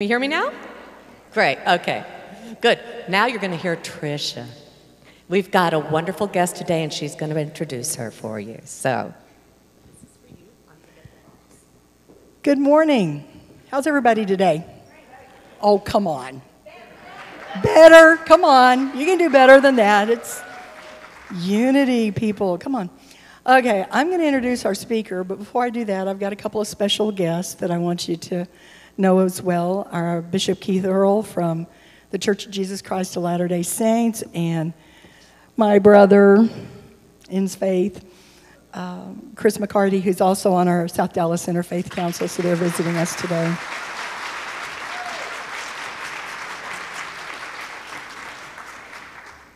You hear me now? Great, okay. Good. Now you're going to hear Trisha. We've got a wonderful guest today, and she's going to introduce her for you. So, Good morning. How's everybody today? Oh, come on. Better. Come on. You can do better than that. It's unity, people. Come on. Okay, I'm going to introduce our speaker, but before I do that, I've got a couple of special guests that I want you to know as well. Our Bishop Keith Earl from the Church of Jesus Christ of Latter day Saints, and my brother in faith, um, Chris McCarty, who's also on our South Dallas Interfaith Council, so they're visiting us today.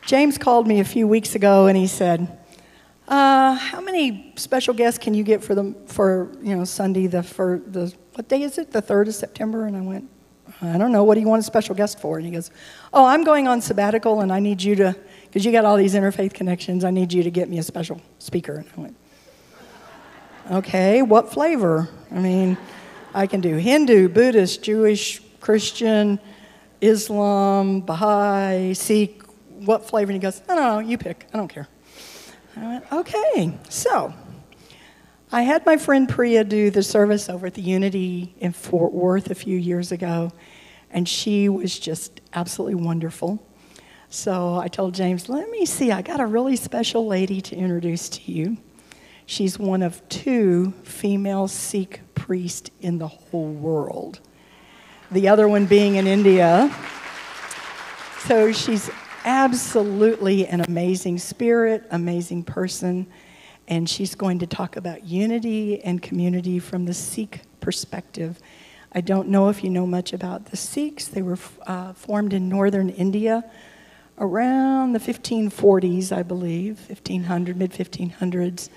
James called me a few weeks ago and he said, uh, "How many special guests can you get for the for you know Sunday the for the what day is it the third of September?" And I went, "I don't know. What do you want a special guest for?" And he goes, "Oh, I'm going on sabbatical and I need you to because you got all these interfaith connections. I need you to get me a special speaker." And I went, "Okay, what flavor? I mean, I can do Hindu, Buddhist, Jewish, Christian, Islam, Baha'i, Sikh." What flavor? And he goes, no, no, no, you pick. I don't care. I went, okay. So I had my friend Priya do the service over at the Unity in Fort Worth a few years ago, and she was just absolutely wonderful. So I told James, let me see, I got a really special lady to introduce to you. She's one of two female Sikh priests in the whole world, the other one being in India. So she's absolutely an amazing spirit, amazing person, and she's going to talk about unity and community from the Sikh perspective. I don't know if you know much about the Sikhs. They were uh, formed in northern India around the 1540s, I believe, 1500, mid 1500s.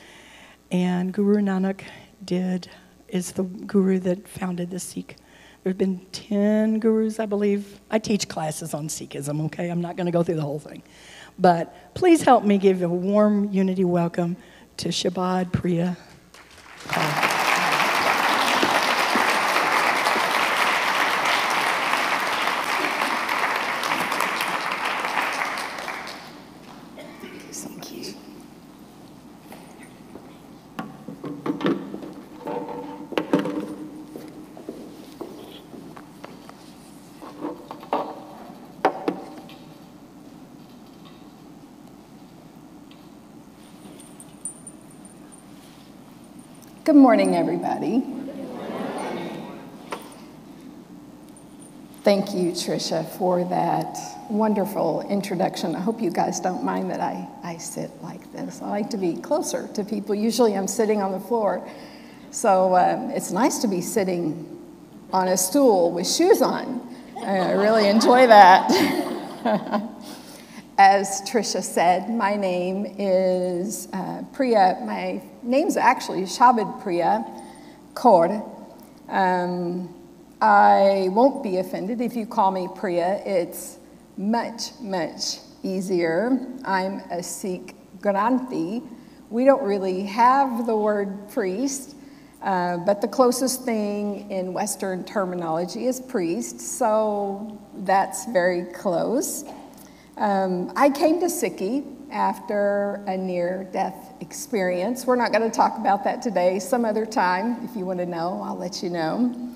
And Guru Nanak did, is the guru that founded the Sikh There have been 10 gurus, I believe. I teach classes on Sikhism, okay? I'm not going to go through the whole thing. But please help me give a warm unity welcome to Shabad Priya. Good morning, everybody. Thank you, Tricia, for that wonderful introduction. I hope you guys don't mind that I, I sit like this. I like to be closer to people. Usually I'm sitting on the floor. So um, it's nice to be sitting on a stool with shoes on. I really enjoy that. As Tricia said, my name is uh, Priya. My name's actually Shabad Priya Kaur. Um, I won't be offended if you call me Priya. It's much, much easier. I'm a Sikh Granthi. We don't really have the word priest, uh, but the closest thing in Western terminology is priest, so that's very close. Um, I came to Sikhi after a near death experience. We're not going to talk about that today. Some other time, if you want to know, I'll let you know.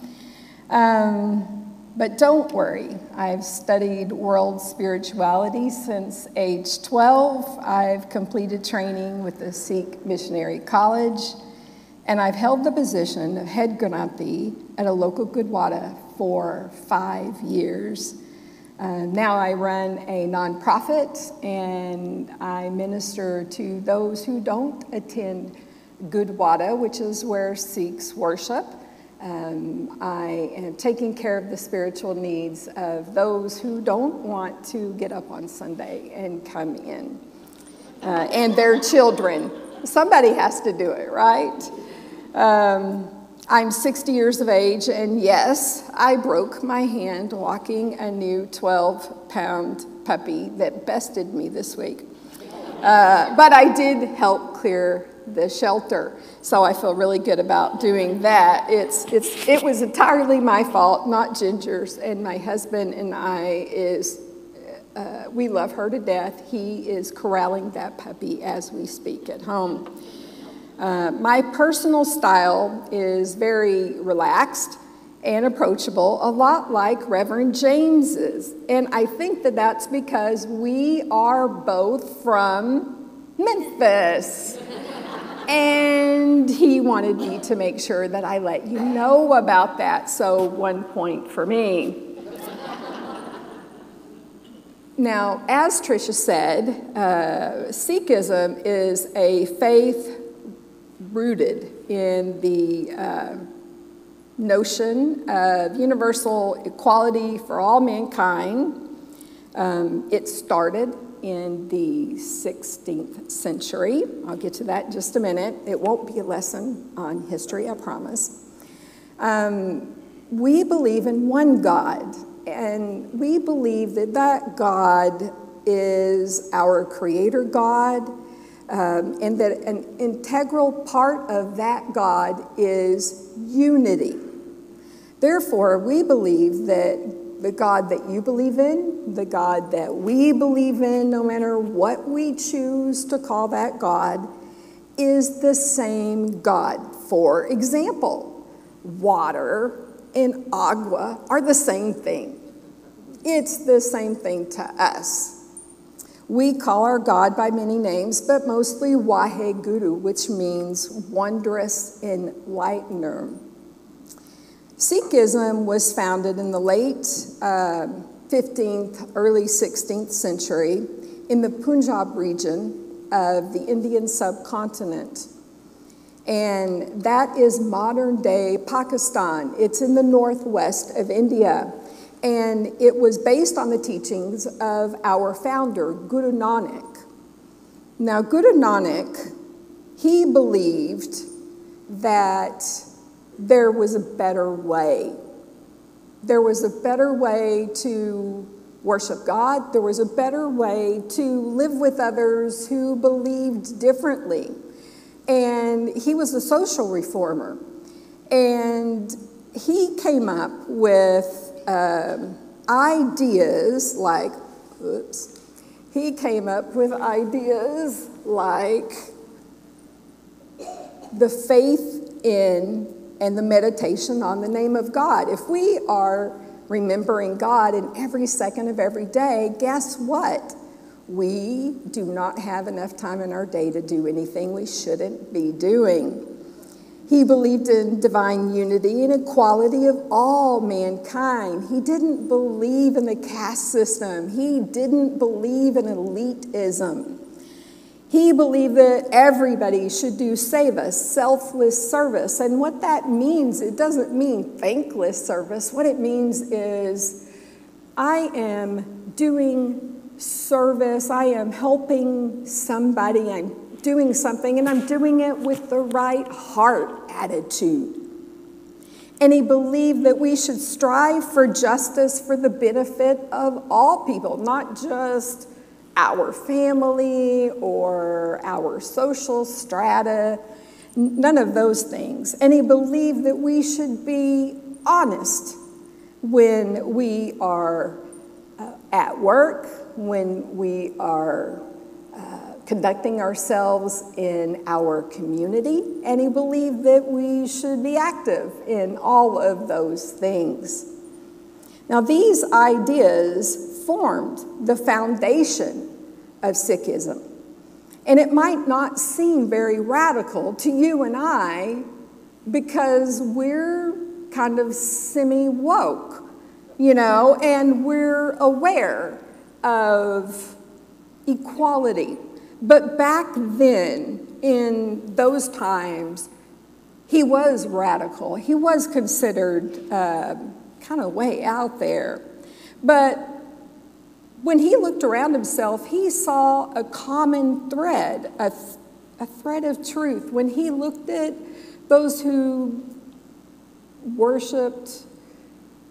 Um, but don't worry, I've studied world spirituality since age 12. I've completed training with the Sikh Missionary College, and I've held the position of head Granthi at a local Gurdwara for five years. Uh, now I run a nonprofit and I minister to those who don't attend Gurdwara, which is where Sikhs worship. Um, I am taking care of the spiritual needs of those who don't want to get up on Sunday and come in, uh, and their children. Somebody has to do it, right? Um, I'm 60 years of age, and yes, I broke my hand walking a new 12 pound puppy that bested me this week. Uh, but I did help clear the shelter. So I feel really good about doing that. It's, it's, it was entirely my fault, not Ginger's. And my husband and I is, uh, we love her to death. He is corralling that puppy as we speak at home. Uh, my personal style is very relaxed and approachable, a lot like Reverend James's. And I think that that's because we are both from Memphis. and he wanted me to make sure that I let you know about that, so one point for me. Now, as Tricia said, uh, Sikhism is a faith rooted in the uh, notion of universal equality for all mankind. Um, it started in the 16th century. I'll get to that in just a minute. It won't be a lesson on history, I promise. Um, we believe in one God, and we believe that that God is our creator God, um, and that an integral part of that God is unity. Therefore, we believe that the God that you believe in, the God that we believe in, no matter what we choose to call that God, is the same God. For example, water and agua are the same thing. It's the same thing to us. We call our God by many names, but mostly Waheguru, which means wondrous enlightener. Sikhism was founded in the late uh, 15th, early 16th century in the Punjab region of the Indian subcontinent. And that is modern day Pakistan. It's in the northwest of India. And it was based on the teachings of our founder, Guru Nanak. Now, Guru Nanak, he believed that there was a better way. There was a better way to worship God. There was a better way to live with others who believed differently. And he was a social reformer. And he came up with um, ideas like, oops, he came up with ideas like the faith in and the meditation on the name of God. If we are remembering God in every second of every day, guess what? We do not have enough time in our day to do anything we shouldn't be doing. He believed in divine unity and equality of all mankind. He didn't believe in the caste system. He didn't believe in elitism. He believed that everybody should do seva, selfless service. And what that means, it doesn't mean thankless service. What it means is I am doing service, I am helping somebody, I'm doing something, and I'm doing it with the right heart attitude. And he believed that we should strive for justice for the benefit of all people, not just our family or our social strata, none of those things. And he believed that we should be honest when we are uh, at work, when we are conducting ourselves in our community, and he believed that we should be active in all of those things. Now, these ideas formed the foundation of Sikhism. And it might not seem very radical to you and I because we're kind of semi woke, you know, and we're aware of equality. But back then, in those times, he was radical. He was considered uh, kind of way out there. But when he looked around himself, he saw a common thread, a, th- a thread of truth. When he looked at those who worshiped,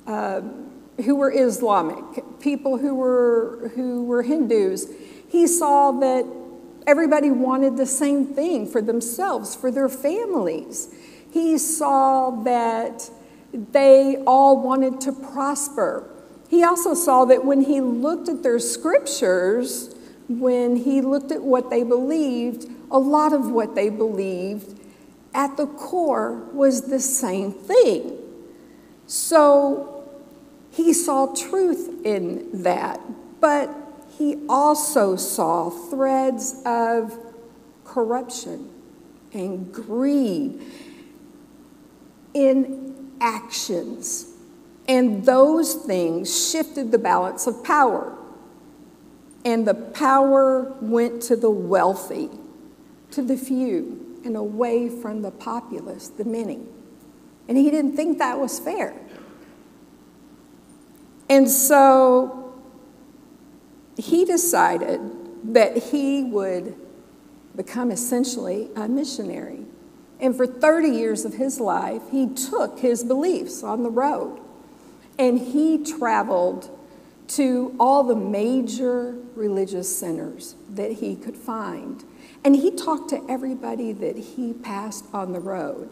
uh, who were Islamic, people who were, who were Hindus, he saw that everybody wanted the same thing for themselves, for their families. He saw that they all wanted to prosper. He also saw that when he looked at their scriptures, when he looked at what they believed, a lot of what they believed at the core was the same thing. So he saw truth in that, but he also saw threads of corruption and greed in actions. And those things shifted the balance of power. And the power went to the wealthy, to the few and away from the populace, the many. And he didn't think that was fair. And so he decided that he would become essentially a missionary. And for 30 years of his life, he took his beliefs on the road and he traveled to all the major religious centers that he could find and he talked to everybody that he passed on the road.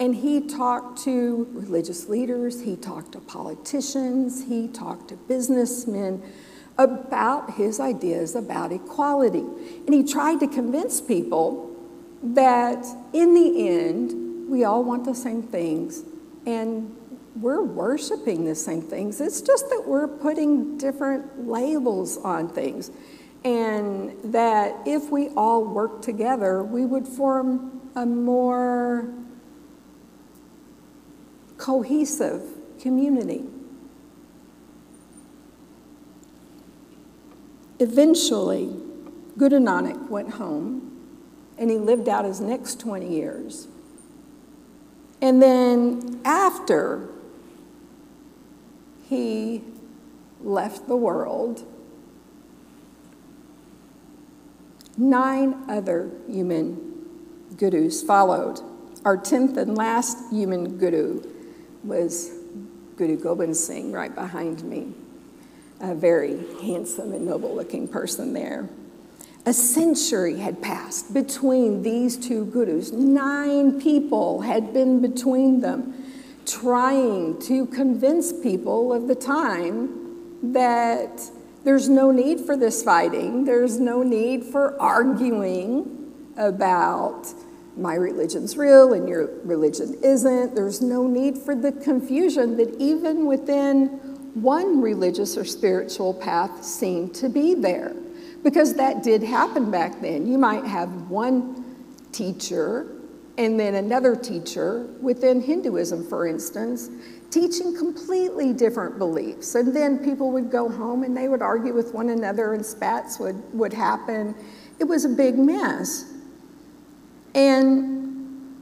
And he talked to religious leaders, he talked to politicians, he talked to businessmen about his ideas about equality. And he tried to convince people that in the end, we all want the same things and we're worshiping the same things. It's just that we're putting different labels on things and that if we all work together, we would form a more cohesive community. Eventually, Guru Nanak went home and he lived out his next 20 years. And then after he left the world, Nine other human gurus followed. Our 10th and last human guru was Guru Gobind Singh, right behind me. A very handsome and noble looking person there. A century had passed between these two gurus. Nine people had been between them, trying to convince people of the time that there's no need for this fighting. There's no need for arguing about my religion's real and your religion isn't. There's no need for the confusion that even within one religious or spiritual path seemed to be there. Because that did happen back then. You might have one teacher and then another teacher within Hinduism, for instance, teaching completely different beliefs. And then people would go home and they would argue with one another, and spats would, would happen. It was a big mess. And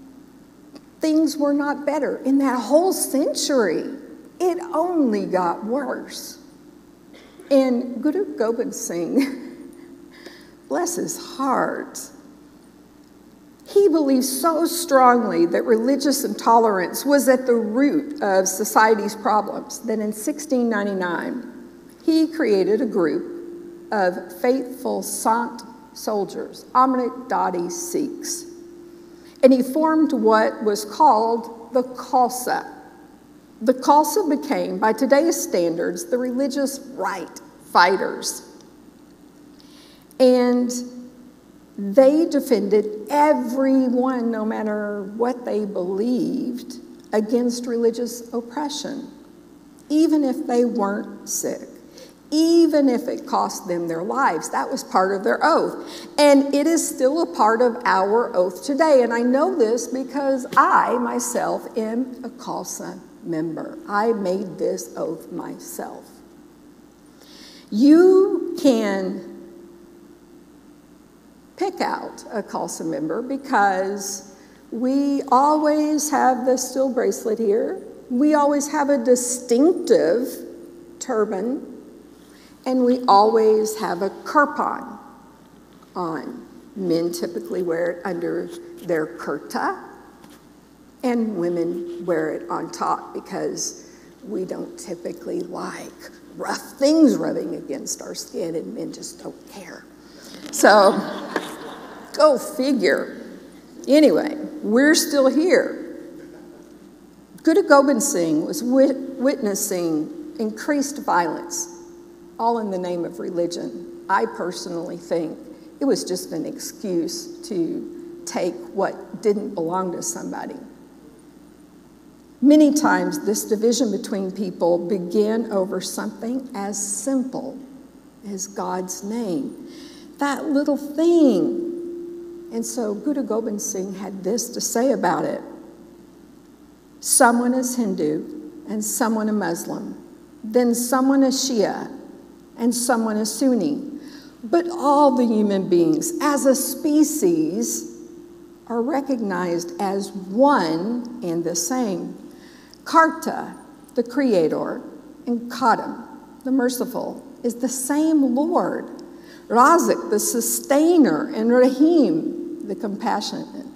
things were not better. In that whole century, it only got worse. And Guru Gobind Singh, bless his heart, he believed so strongly that religious intolerance was at the root of society's problems that in 1699 he created a group of faithful Sant soldiers, Amritdhari Sikhs. And he formed what was called the Khalsa. The Khalsa became, by today's standards, the religious right fighters. And they defended everyone, no matter what they believed, against religious oppression, even if they weren't Sikh, even if it cost them their lives. That was part of their oath. And it is still a part of our oath today. And I know this because I myself am a Khalsa member. I made this oath myself. You can pick out a Khalsa member because we always have the steel bracelet here. We always have a distinctive turban, and we always have a kirpan on. Men typically wear it under their kurta, and women wear it on top because we don't typically like rough things rubbing against our skin, and men just don't care. So, Go figure. Anyway, we're still here. Guru Gobind Singh was wit- witnessing increased violence, all in the name of religion. I personally think it was just an excuse to take what didn't belong to somebody. Many times, this division between people began over something as simple as God's name. That little thing. And so Guru Gobind Singh had this to say about it someone is Hindu and someone a Muslim, then someone is Shia and someone is Sunni. But all the human beings, as a species, are recognized as one and the same. Karta, the creator, and Karim, the merciful, is the same Lord. Razik, the sustainer, and Rahim, the compassionate,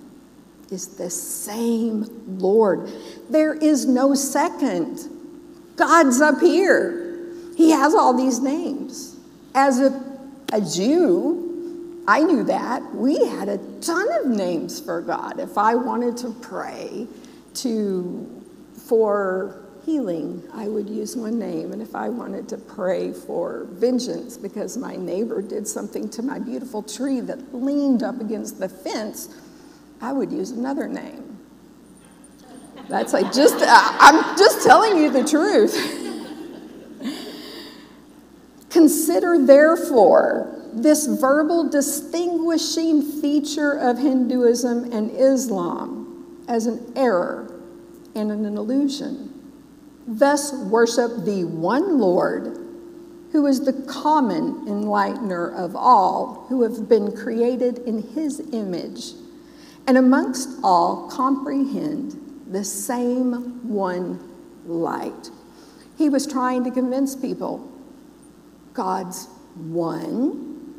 is the same Lord. There is no second. God's up here. He has all these names. As a, a Jew, I knew that. We had a ton of names for God. If I wanted to pray to for healing, I would use one name. And if I wanted to pray for vengeance because my neighbor did something to my beautiful tree that leaned up against the fence, I would use another name. That's like just, uh, I'm just telling you the truth. Consider, therefore, this verbal distinguishing feature of Hinduism and Islam as an error and an illusion. Thus, worship the one Lord, who is the common enlightener of all who have been created in his image, and amongst all comprehend the same one light. He was trying to convince people God's one,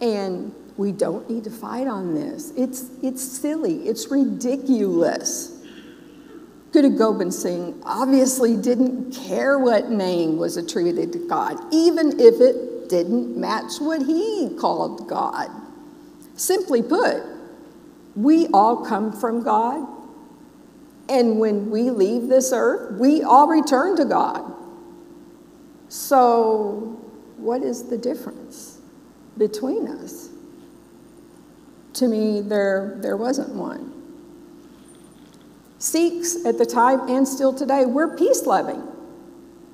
and we don't need to fight on this. It's, it's silly, it's ridiculous. Guru Gobind Singh obviously didn't care what name was attributed to God, even if it didn't match what he called God. Simply put, we all come from God, and when we leave this earth, we all return to God. So, what is the difference between us? To me, there, there wasn't one. Sikhs at the time and still today, we're peace loving.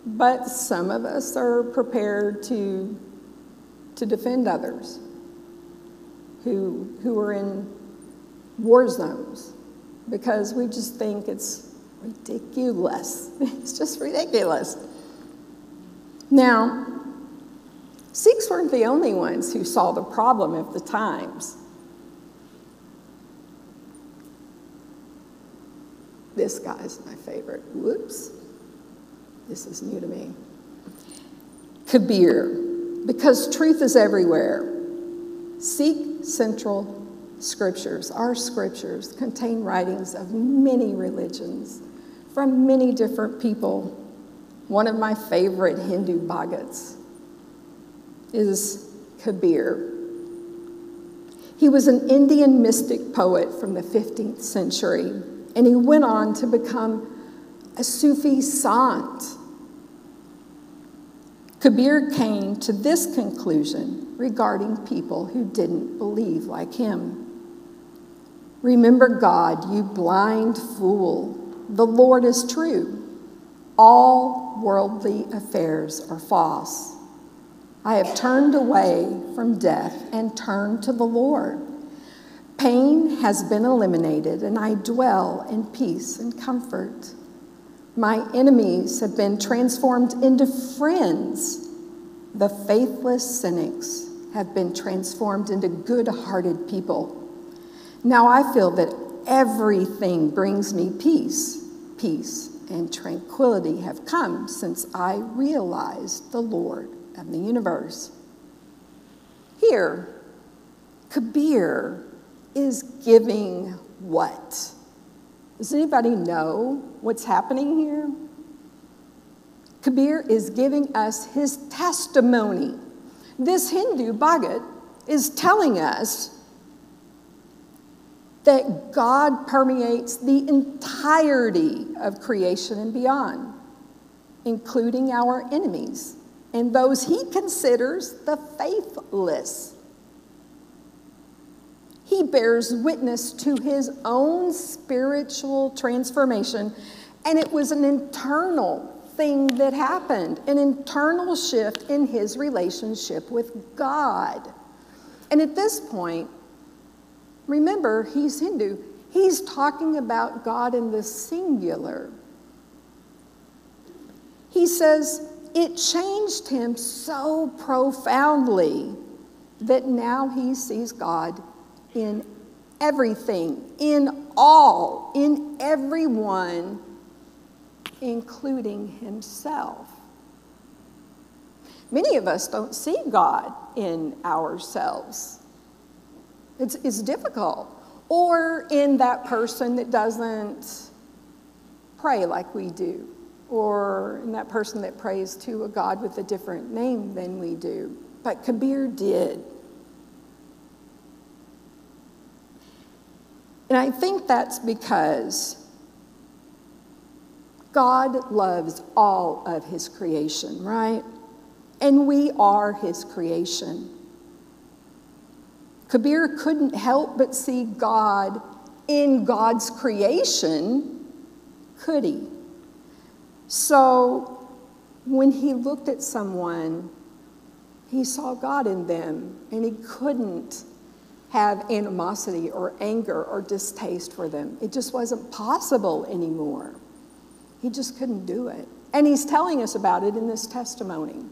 But some of us are prepared to, to defend others who, who are in war zones because we just think it's ridiculous. It's just ridiculous. Now, Sikhs weren't the only ones who saw the problem of the times. This guy's my favorite. Whoops. This is new to me. Kabir, because truth is everywhere. Sikh central scriptures, our scriptures, contain writings of many religions from many different people. One of my favorite Hindu bhagats is Kabir. He was an Indian mystic poet from the 15th century and he went on to become a Sufi sant. Kabir came to this conclusion regarding people who didn't believe like him. Remember God, you blind fool. The Lord is true. All worldly affairs are false. I have turned away from death and turned to the Lord. Pain has been eliminated, and I dwell in peace and comfort. My enemies have been transformed into friends. The faithless cynics have been transformed into good hearted people. Now I feel that everything brings me peace. Peace and tranquility have come since I realized the Lord of the universe. Here, Kabir is giving what? Does anybody know what's happening here? Kabir is giving us his testimony. This Hindu Bhagat is telling us that God permeates the entirety of creation and beyond, including our enemies and those he considers the faithless. He bears witness to his own spiritual transformation, and it was an internal thing that happened, an internal shift in his relationship with God. And at this point, remember, he's Hindu. He's talking about God in the singular. He says, it changed him so profoundly that now he sees God in everything, in all, in everyone, including himself. Many of us don't see God in ourselves. It's, it's difficult. Or in that person that doesn't pray like we do or in that person that prays to a God with a different name than we do. But Kabir did. And I think that's because God loves all of his creation, right? And we are his creation. Kabir couldn't help but see God in God's creation, could he? So when he looked at someone, he saw God in them, and he couldn't have animosity or anger or distaste for them. It just wasn't possible anymore. He just couldn't do it. And he's telling us about it in this testimony.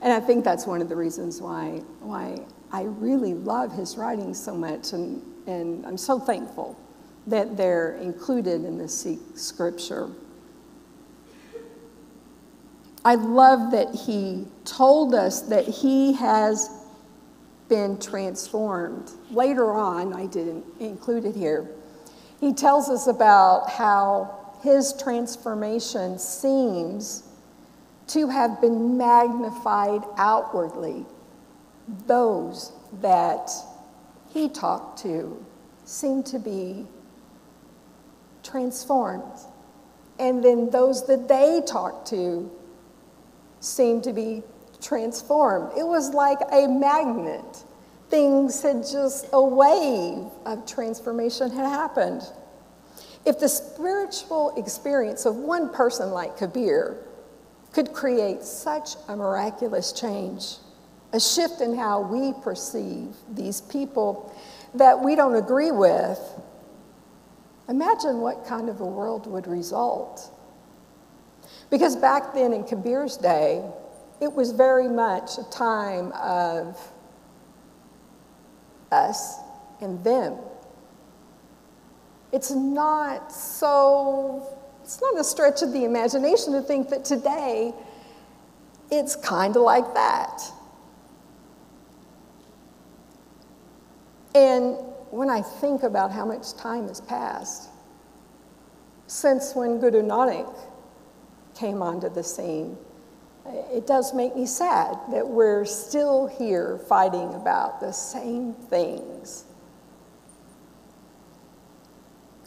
And I think that's one of the reasons why, why I really love his writings so much, and, and I'm so thankful that they're included in this scripture. I love that he told us that he has been transformed. Later on, I didn't include it here, he tells us about how his transformation seems to have been magnified outwardly. Those that he talked to seemed to be transformed. And then those that they talked to seemed to be transformed. It was like a magnet. Things had just, a wave of transformation had happened. If the spiritual experience of one person like Kabir could create such a miraculous change, a shift in how we perceive these people that we don't agree with, imagine what kind of a world would result. Because back then in Kabir's day, it was very much a time of us and them. It's not so, it's not a stretch of the imagination to think that today it's kind of like that. And when I think about how much time has passed since when Guru Nanak came onto the scene. It does make me sad that we're still here fighting about the same things.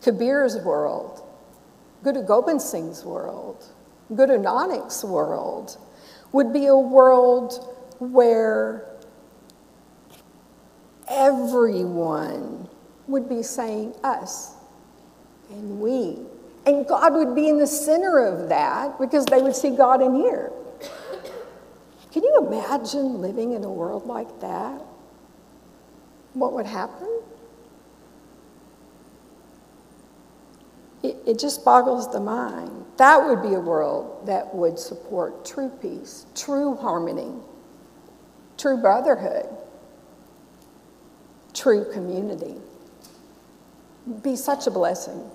Kabir's world, Guru Gobind Singh's world, Guru Nanak's world would be a world where everyone would be saying us and we and God would be in the center of that because they would see God in here. Can you imagine living in a world like that? What would happen? It, it just boggles the mind. That would be a world that would support true peace, true harmony, true brotherhood, true community. Be such a blessing.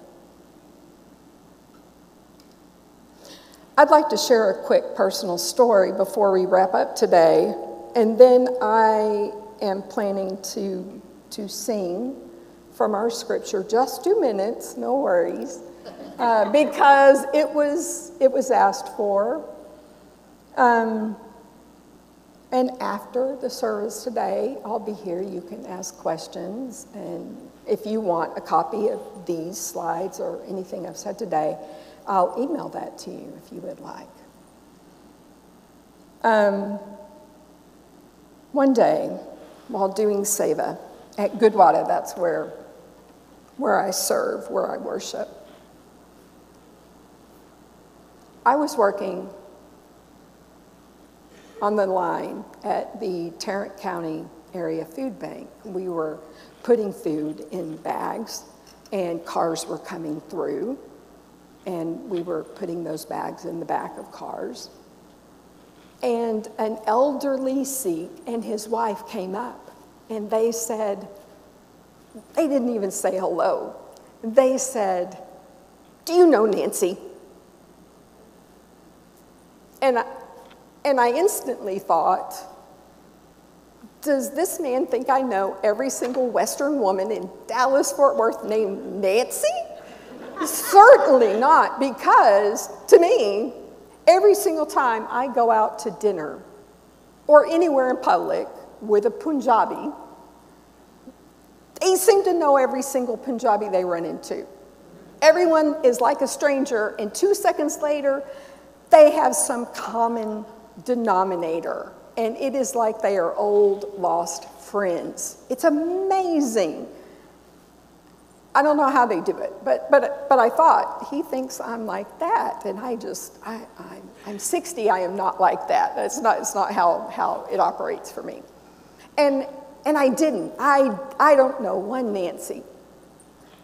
I'd like to share a quick personal story before we wrap up today, and then I am planning to, to sing from our scripture just two minutes, no worries, uh, because it was, it was asked for. Um, And after the service today, I'll be here. You can ask questions. And if you want a copy of these slides or anything I've said today, I'll email that to you if you would like. Um, one day, while doing Seva at Gurdwara, that's where, where I serve, where I worship, I was working on the line at the Tarrant County Area Food Bank. We were putting food in bags, and cars were coming through, and we were putting those bags in the back of cars. And an elderly Sikh and his wife came up, and they said, they didn't even say hello. They said, Do you know Nancy? And I, and I instantly thought, does this man think I know every single Western woman in Dallas Fort Worth named Nancy? Certainly not, because to me, every single time I go out to dinner or anywhere in public with a Punjabi, they seem to know every single Punjabi they run into. Everyone is like a stranger, and two seconds later, they have some common denominator, and it is like they are old lost friends. It's amazing. I don't know how they do it, but, but, but I thought, he thinks I'm like that, and I just, I, I'm, I'm 60, I am not like that. It's not, it's not how, how it operates for me. And, and I didn't. I, I don't know one Nancy.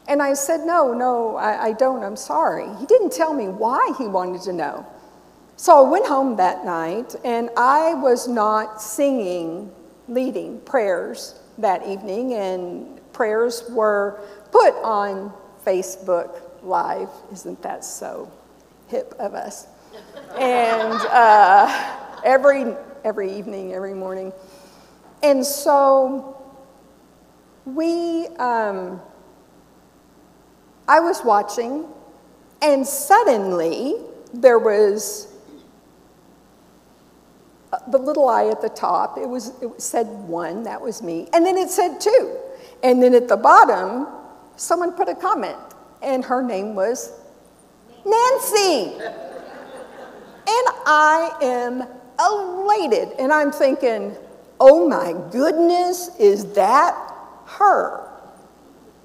And I said, no, no, I, I don't, I'm sorry. He didn't tell me why he wanted to know. So I went home that night, and I was not singing, leading prayers that evening, and prayers were put on Facebook Live. Isn't that so hip of us? and uh, every, every evening, every morning. And so we, um, I was watching, and suddenly there was the little eye at the top, it, was, it said one, that was me, and then it said two. And then at the bottom, someone put a comment, and her name was Nancy. And I am elated, and I'm thinking, oh my goodness, is that her?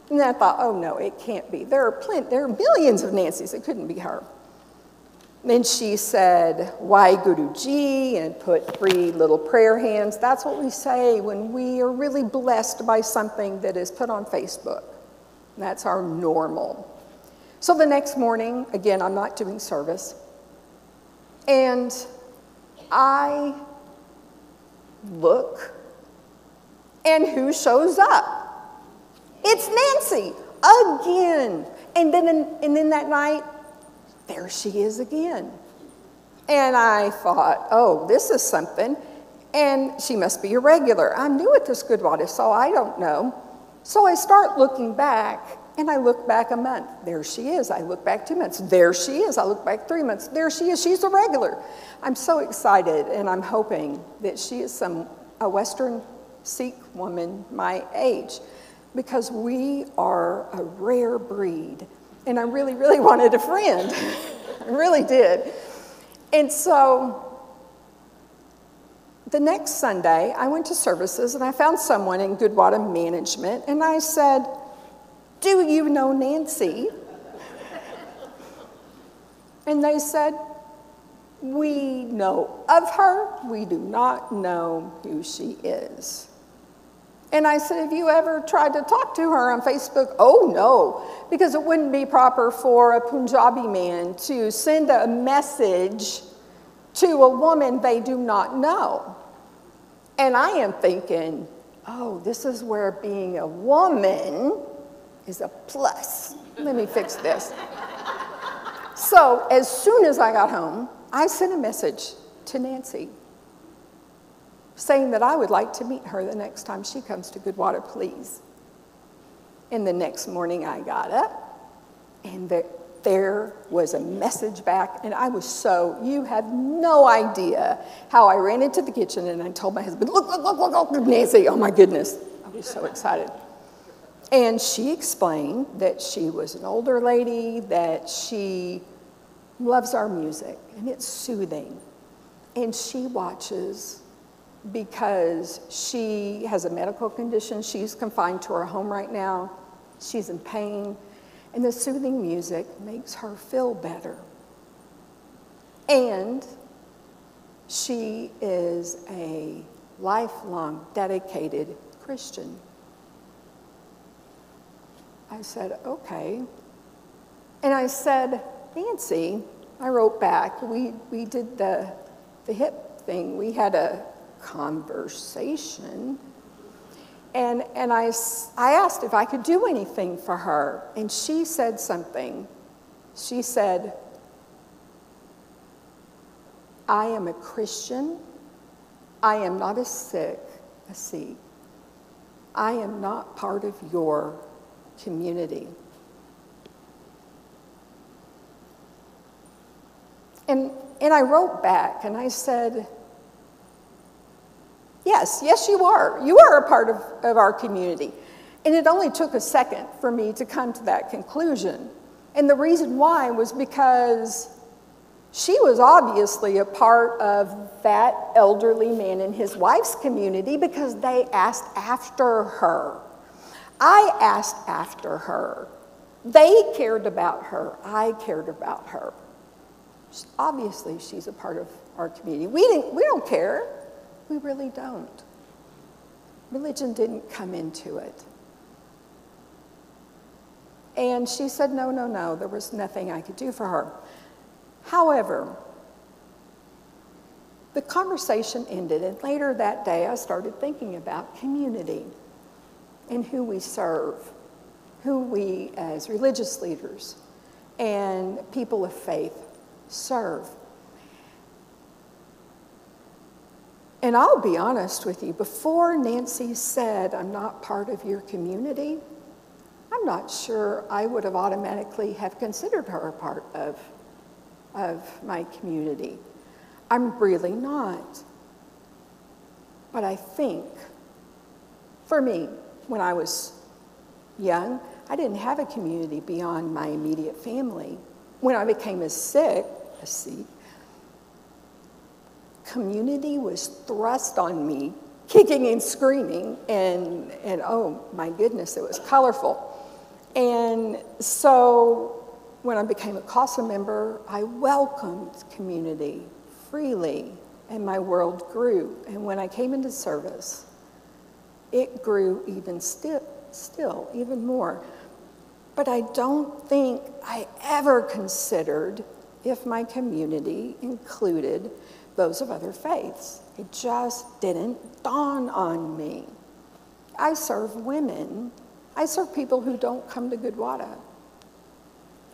And I thought, oh no, it can't be. There are plenty, there are millions of Nancys. It couldn't be her. Then she said, Waheguru ji? and put three little prayer hands. That's what we say when we are really blessed by something that is put on Facebook. That's our normal. So the next morning, again, I'm not doing service, and I look, and who shows up? It's Nancy again. And then, and then that night, there she is again. And I thought, oh, this is something. And she must be a regular. I'm new at this Gurdwara, so I don't know. So I start looking back, and I look back a month. There she is. I look back two months. There she is. I look back three months. There she is. She's a regular. I'm so excited, and I'm hoping that she is some a Western Sikh woman my age, because we are a rare breed and I really, really wanted a friend. I really did. And so the next Sunday, I went to services and I found someone in Gurdwara Management, and I said, Do you know Nancy? and they said, We know of her, we do not know who she is. And I said, Have you ever tried to talk to her on Facebook? Oh, no, because it wouldn't be proper for a Punjabi man to send a message to a woman they do not know. And I am thinking, oh, this is where being a woman is a plus. Let me fix this. so, as soon as I got home, I sent a message to Nancy saying that I would like to meet her the next time she comes to Gurdwara, please. And the next morning I got up, and there, there was a message back, and I was so, you have no idea how I ran into the kitchen and I told my husband, Look, look, look, look, look, Nancy, oh my goodness. I was so excited. And she explained that she was an older lady, that she loves our music, and it's soothing. And she watches because she has a medical condition. She's confined to her home right now. She's in pain. And the soothing music makes her feel better. And she is a lifelong dedicated Christian. I said, okay. And I said, Nancy, I wrote back, we, we did the, the hip thing. We had a conversation. And, and I, I asked if I could do anything for her. And she said something. She said, I am a Christian. I am not a Sikh, a Sikh. I am not part of your community. And, and I wrote back and I said, Yes, yes, you are. You are a part of, of our community. And it only took a second for me to come to that conclusion. And the reason why was because she was obviously a part of that elderly man and his wife's community because they asked after her. I asked after her. They cared about her. I cared about her. Obviously, she's a part of our community. We, didn't, we don't care. We really don't. Religion didn't come into it. And she said, no, no, no, there was nothing I could do for her. However, the conversation ended, and later that day I started thinking about community and who we serve, who we as religious leaders and people of faith serve. And I'll be honest with you, before Nancy said, I'm not part of your community, I'm not sure I would have automatically have considered her a part of, of my community. I'm really not. But I think, for me, when I was young, I didn't have a community beyond my immediate family. When I became a sick, a Sikh, community was thrust on me, kicking and screaming, and, and oh my goodness, it was colorful. And so when I became a Khalsa member, I welcomed community freely, and my world grew. And when I came into service, it grew even still, still even more. But I don't think I ever considered if my community included those of other faiths. It just didn't dawn on me. I serve women. I serve people who don't come to Gurdwara.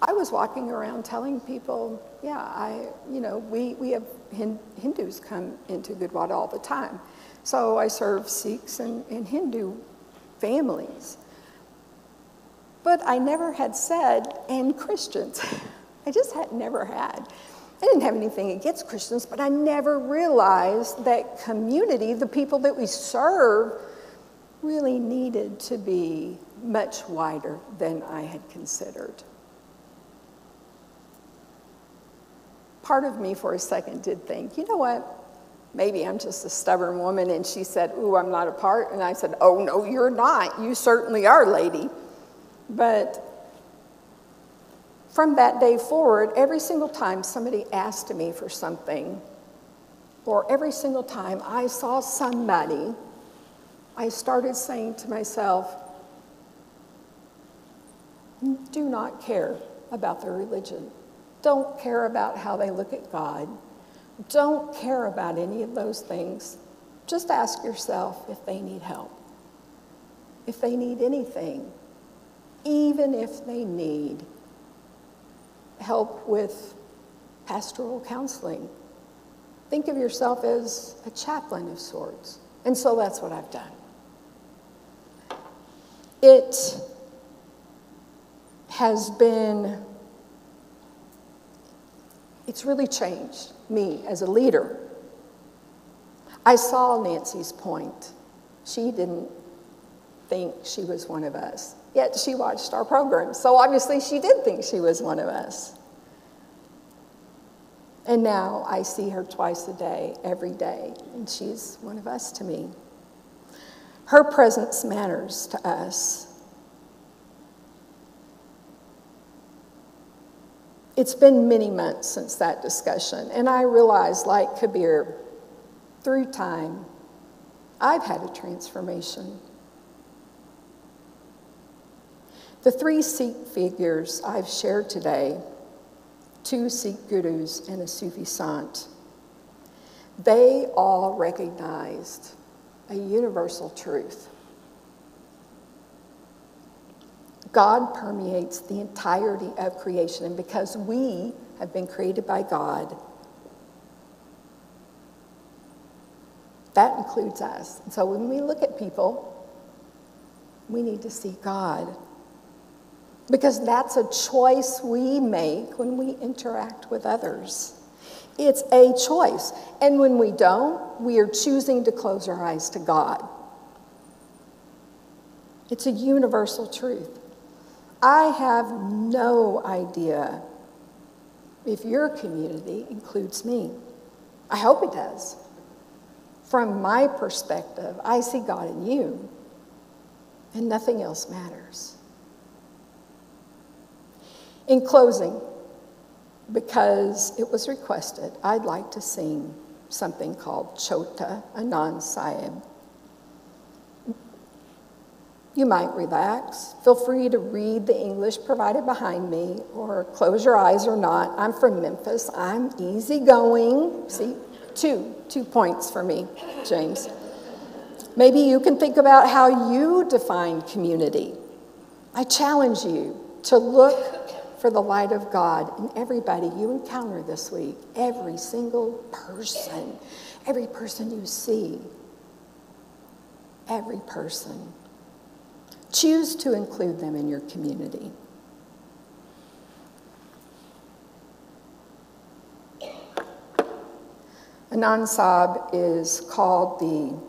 I was walking around telling people, yeah, I, you know, we, we have Hindus come into Gurdwara all the time. So I serve Sikhs and, and Hindu families. But I never had said, and Christians. I just had never had. I didn't have anything against Christians, but I never realized that community, the people that we serve, really needed to be much wider than I had considered. Part of me for a second did think, you know what? Maybe I'm just a stubborn woman. And she said, Ooh, I'm not a part. And I said, Oh, no, you're not. You certainly are, lady. But from that day forward, every single time somebody asked me for something, or every single time I saw somebody, I started saying to myself, do not care about their religion. Don't care about how they look at God. Don't care about any of those things. Just ask yourself if they need help, if they need anything, even if they need help with pastoral counseling. Think of yourself as a chaplain of sorts. And so that's what I've done. It has been it's really changed me as a leader. I saw Nancy's point. She didn't think she was one of us, yet she watched our program. So obviously, she did think she was one of us. And now I see her twice a day, every day, and she's one of us to me. Her presence matters to us. It's been many months since that discussion, and I realize, like Kabir, through time, I've had a transformation. The three Sikh figures I've shared today two Sikh gurus and a Sufi sant they all recognized a universal truth. God permeates the entirety of creation, and because we have been created by God, that includes us. And so when we look at people, we need to see God. Because that's a choice we make when we interact with others. It's a choice. And when we don't, we are choosing to close our eyes to God. It's a universal truth. I have no idea if your community includes me. I hope it does. From my perspective, I see God in you, and nothing else matters. In closing, because it was requested, I'd like to sing something called Chota Anand Sahib. You might relax. Feel free to read the English provided behind me or close your eyes or not. I'm from Memphis. I'm easygoing. See, two, two points for me, James. Maybe you can think about how you define community. I challenge you to look for the light of God in everybody you encounter this week, every single person, every person you see, every person. Choose to include them in your community. Anand Sahib is called the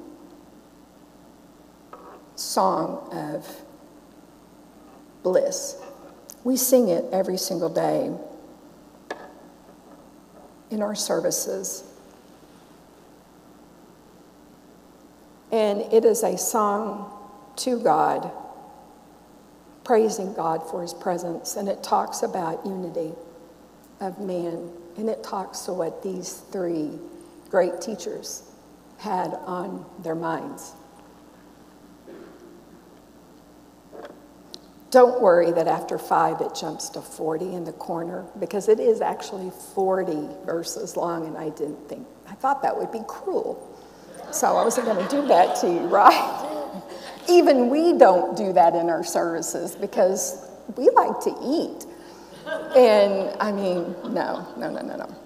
Song of Bliss. We sing it every single day in our services. And it is a song to God praising God for his presence. And it talks about unity of man. And it talks to what these three great teachers had on their minds. Don't worry that after five it jumps to 40 in the corner because it is actually 40 verses long, and I didn't think, I thought that would be cruel. So I wasn't going to do that to you, right? Even we don't do that in our services because we like to eat. And I mean, no, no, no, no, no.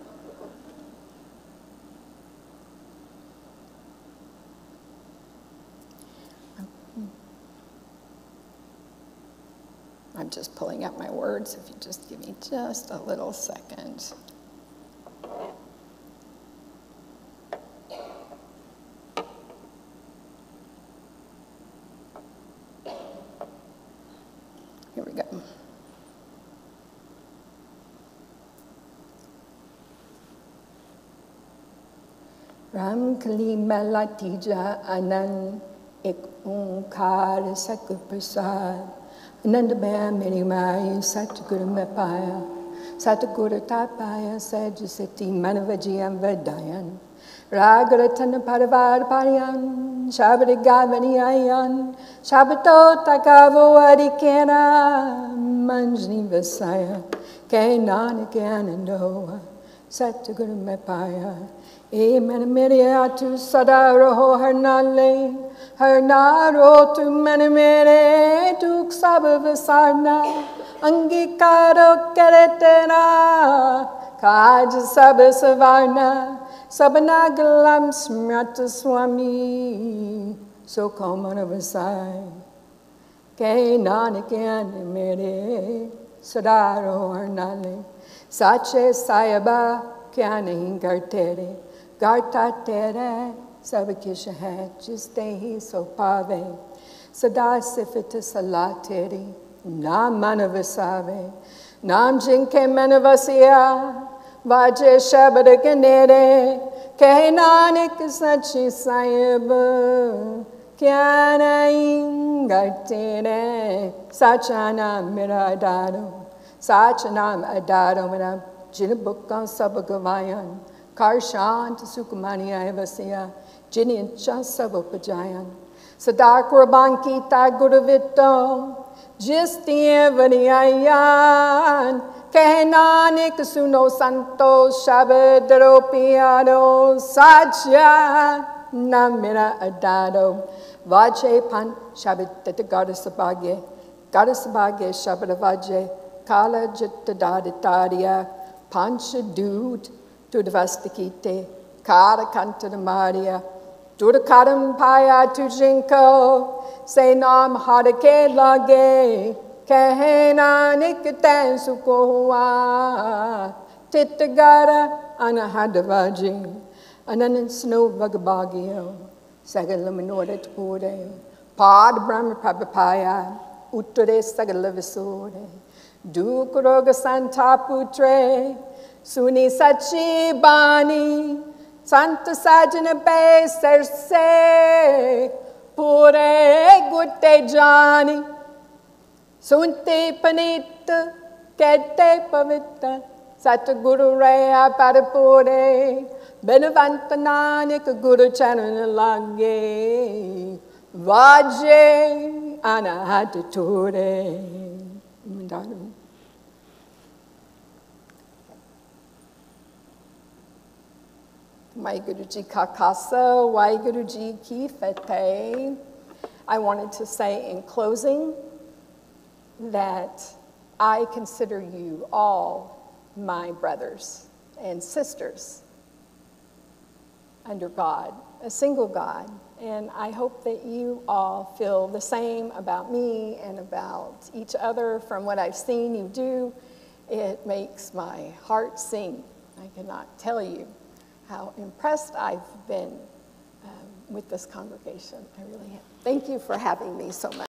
I'm just pulling out my words. If you just give me just a little second. Here we go. Ram Kali Malatija Anan Ik Unkar Sakuprasad Nandamaya Minimaya Satguru Mepaya Satguru Tapaya Sajasati Manavajiyam Vedayan Ragaratana shabri Paryan Shabadagavaniyayan Shabato Takavo Adikena Manjni Vasaya Kainanikanandoa Satguru Mepaya E Manamiriatu Sadaraho Harnale हर नारो तुम मन मेरे दुख सब विसारना। अंगीकारो करे तेरा काज सब सवारना। सबना गलम स्मृत स्वामी सो को मन विसार। कई नानक मेरे सदारो रोहर नाले, साचे साहिबा क्या नहीं करते तेरे, गाता तेरे सब किश है जिस ही सो पावे सदा सिफित सलाह तेरी ना मन वसावे। नाम जिनके मन वसिया बाजे शबर के नेरे। कहे नानक सची साहिब, क्या नहीं तेरे। साचा नाम मेरा अडारो सच नाम अडारो मेरा। जिन बुक सब गवाया कार शांत सुख मानिया वसिया। Jinian Chasabopajayan. Sadakrabhankita Guruvitam. Jistiyavaniyayan. Kehnanik suno santo shabadaropiano sajya namira adado. Vajay pan shabitata garasabhagye. Garasabhagye shabadavajye. Kala jittadaditaria. Pancha dude tudvastikite. Kara kantana maria karam paya tu jinko, se nam harake lage, kahena nikten sukohua, titagara anahadavaji, ananan snow vagabagio, sagalaminore tpure, pod brahma prabhapaya, uttere sagalavisore, dukuroga santa putre, सुनी ਸੰਤ ਸਾਜਨ ਪੈ ਸਰਸੇ, ਪੂਰੇ ਗੁੱਟੇ ਜਾਣੀ। ਸੁਨਤੇ ਪਨਿਤ ਕਹਤੇ ਪਵਿੱਤ ਸਤ ਗੁਰੂ ਰਹਾ ਪਰਪੂਰੇ ਬਿਨਵੰਤ ਨਾਨਕ ਗੁਰੂ ਚਰਨ ਲਾਗੇ, ਵਾਜੇ ਅਨਹਤ ਟੂਰੇ ਮੰਡਾਨੂ टूरे Waheguru ji Kakasa, ki fete I wanted to say in closing that I consider you all my brothers and sisters under God, a single God. And I hope that you all feel the same about me and about each other from what I've seen you do. It makes my heart sing. I cannot tell you how impressed I've been um, with this congregation. I really am. Thank you for having me so much.